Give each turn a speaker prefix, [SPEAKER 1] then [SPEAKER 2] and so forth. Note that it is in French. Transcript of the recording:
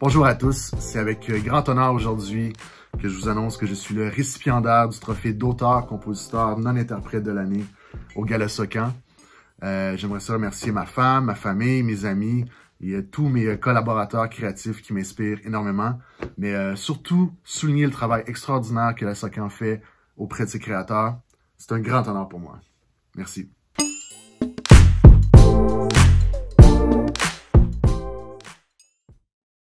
[SPEAKER 1] Bonjour à tous, c'est avec euh, grand honneur aujourd'hui que je vous annonce que je suis le récipiendaire du trophée d'auteur-compositeur non-interprète de l'année au Gala Socan. Euh, J'aimerais ça remercier ma femme, ma famille, mes amis et euh, tous mes euh, collaborateurs créatifs qui m'inspirent énormément, mais euh, surtout souligner le travail extraordinaire que la Socan fait auprès de ses créateurs. C'est un grand honneur pour moi. Merci.